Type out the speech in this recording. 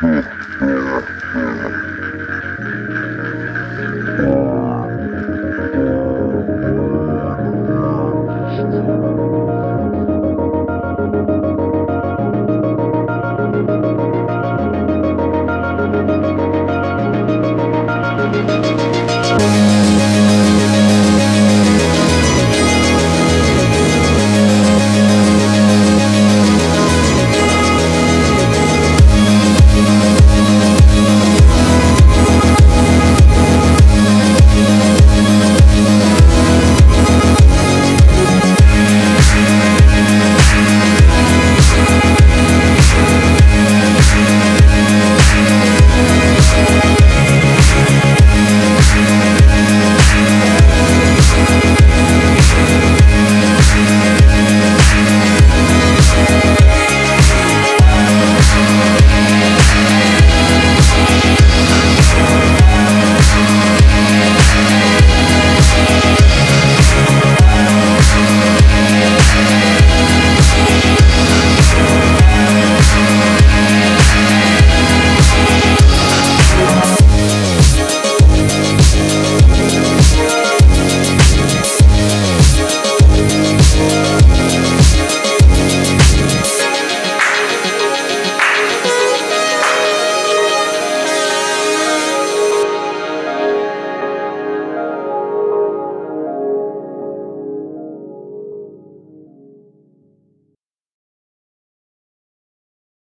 Hmm, hmm, hmm, hmm.